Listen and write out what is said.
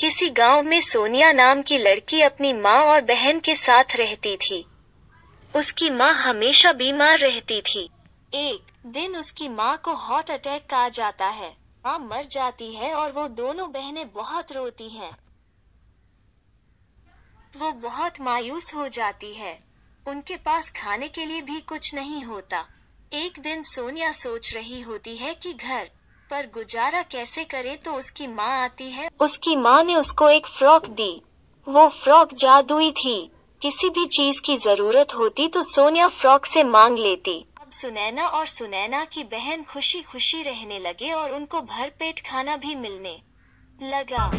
किसी गाँव में सोनिया नाम की लड़की अपनी माँ और बहन के साथ रहती थी। उसकी माँ हमेशा बीमार रहती थी। एक दिन उसकी माँ को हार्ट अटैक आ जाता है। माँ मर जाती है और वो दोनों बहनें बहुत रोती हैं। वो बहुत मायूस हो जाती है। उनके पास खाने के लिए भी कुछ नहीं होता। एक दिन सोनिया सोच रही होती है कि घर पर गुजारा कैसे करे तो उसकी माँ आती है। उसकी माँ ने उसको एक फ्रॉक दी। वो फ्रॉक जादुई थी। किसी भी चीज़ की ज़रूरत होती तो सोनिया फ्रॉक से मांग लेती। अब सुनैना और सुनैना की बहन खुशी खुशी रहने लगे और उनको भर पेट खाना भी मिलने लगा।